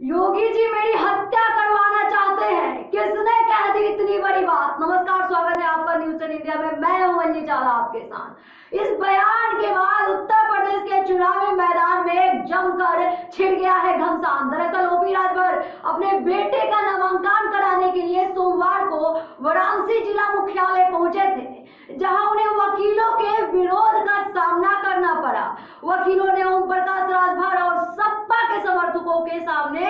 योगी जी मेरी हत्या करवाना चाहते हैं। किसने कह दी इतनी बड़ी बात? नमस्कार, स्वागत है आपका न्यूज़ टेन इंडिया में। मैं हूँ अंजी चावला आपके साथ। इस बयान के बाद उत्तर प्रदेश के चुनावी मैदान में जमकर छिड़ गया है घमसान। दरअसल ओपी राजभर अपने बेटे का नामांकन कराने के लिए सोमवार को वाराणसी जिला मुख्यालय पहुँचे थे, जहाँ उन्हें वकीलों के विरोध का सामना करना पड़ा। वकीलों ने ओम प्रकाश राजभर और सपा के समर्थकों के सामने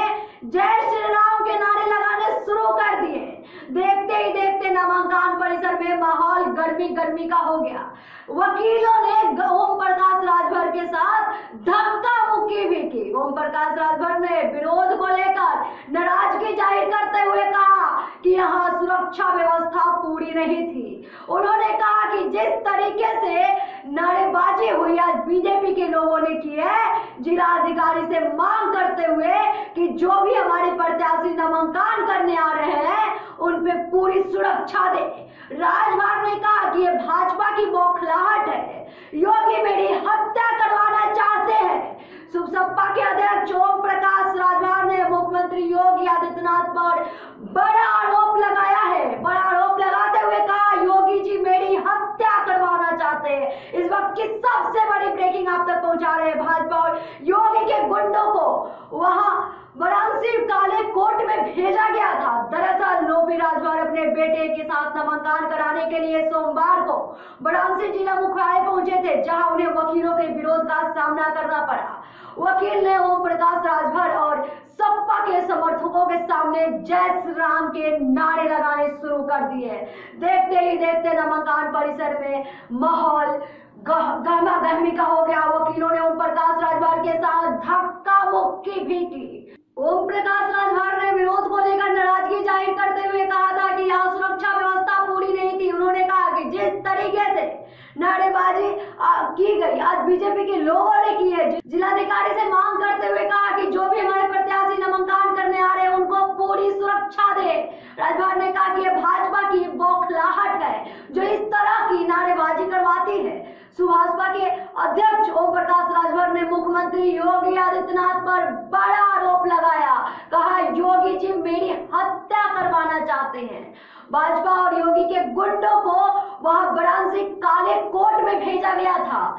जय श्री राम के नारे लगाने शुरू कर दिए। देखते ही देखते नामांकन परिसर में माहौल गर्मी गर्मी का हो गया। वकीलों ने ओम प्रकाश राजभर के साथ धक्का मुक्की भी की। ओम प्रकाश राजभर ने विरोध को लेकर नाराज़गी ज़ाहिर करते हुए कहा कि यहाँ सुरक्षा व्यवस्था पूरी नहीं थी। उन्होंने कहा कि जिस तरीके से नारेबाजी हुई आज बीजेपी के लोगों ने की है जिला अधिकारी से मांग करते हुए कि जो भी हमारे प्रत्याशी नामांकन करने आ रहे हैं, उन पे पूरी सुरक्षा दे। राजभर ने कहा कि ये भाजपा की बौखलाहट है। योगी मेरी हत्या करवाना चाहते हैं। सुसपा के अध्यक्ष ओम प्रकाश राजभर ने मुख्यमंत्री योगी आदित्यनाथ पर बड़ा आरोप लगाया है। बड़ा आरोप लगाते हुए कहा, योगी जी मेरी हत्या करवाना चाहते हैं। इस वक्त की सबसे बड़ी ब्रेकिंग आप तक पहुँचा रहे हैं, भाजपा वहाँ वाराणसी काले कोर्ट में भेजा गया था। दरअसल लोबी राजभर अपने बेटे के साथ नामांकन कराने के लिए सोमवार को वाराणसी जिला मुख्यालय पहुँचे थे, जहाँ उन्हें वकीलों के विरोध का सामना करना पड़ा। वकील ने ओम प्रकाश राजभर और सपा के समर्थकों के सामने जय श्री राम के नारे लगाने शुरू कर दिए। देखते ही देखते नामांकन परिसर में माहौल गहमा गहमी का हो गया। वकीलों ने ओम प्रकाश राजभर के साथ की ओम प्रकाश राजभर ने विरोध को लेकर नाराज़गी ज़ाहिर करते हुए कहा था कि यहाँ सुरक्षा व्यवस्था पूरी नहीं थी। उन्होंने कहा कि जिस तरीके से नारेबाजी की गई, आज बीजेपी के लोगों ने की है जिलाधिकारी से मांग करते हुए कहा कि जो भी हमारे प्रत्याशी नामांकन करने आ रहे हैं, उनको पूरी सुरक्षा दे। राजभर ने कहा कि ये भाजपा की बौखलाहट है, जो इस तरह की नारेबाजी करवाती है सुभाषपा के अध्यक्ष ओम प्रकाश राजभर ने मुख्यमंत्री योगी आदित्यनाथ पर बड़ा आरोप लगाया। कहा, योगी जी मेरी हत्या करवाना चाहते हैं। भाजपा और योगी के गुंडों को वह वाराणसी काले कोर्ट में भेजा गया था।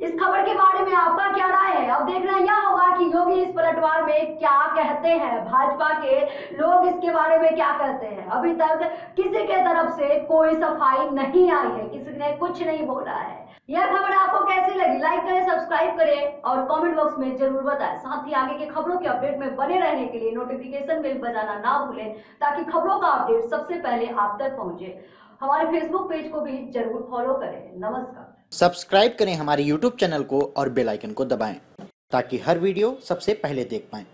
इस खबर के बारे में आपका क्या राय है? अब देखना यह होगा कि योगी इस पलटवार में क्या कहते हैं? भाजपा के लोग इसके बारे में क्या कहते हैं? अभी तक किसी के तरफ़ से कोई सफ़ाई नहीं आई है। किसी ने कुछ नहीं बोला है। यह खबर आपको कैसी लगी? लाइक करें सब्सक्राइब करें और कमेंट बॉक्स में ज़रूर बताएँ। साथ ही आगे की खबरों के अपडेट में बने रहने के लिए नोटिफिकेशन बिल बजाना ना भूलें, ताकि खबरों का अपडेट सबसे पहले आप तक पहुँचे। हमारे फेसबुक पेज को भी ज़रूर फॉलो करें। नमस्कार। सब्सक्राइब करें हमारे यूट्यूब चैनल को और बेल आइकन को दबाएँ, ताकि हर वीडियो सबसे पहले देख पाएँ।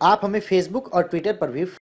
आप हमें फेसबुक और ट्विटर पर भी